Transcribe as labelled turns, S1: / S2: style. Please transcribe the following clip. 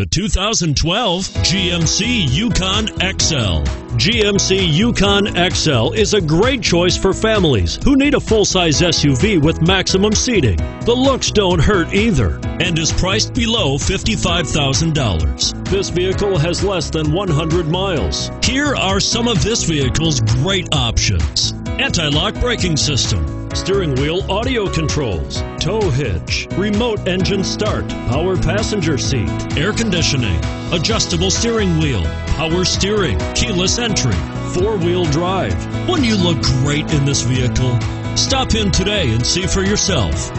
S1: The 2012 GMC Yukon XL. GMC Yukon XL is a great choice for families who need a full size SUV with maximum seating. The looks don't hurt either and is priced below $55,000. This vehicle has less than 100 miles. Here are some of this vehicle's great options anti lock braking system steering wheel audio controls, tow hitch, remote engine start, power passenger seat, air conditioning, adjustable steering wheel, power steering, keyless entry, four wheel drive. Wouldn't you look great in this vehicle? Stop in today and see for yourself.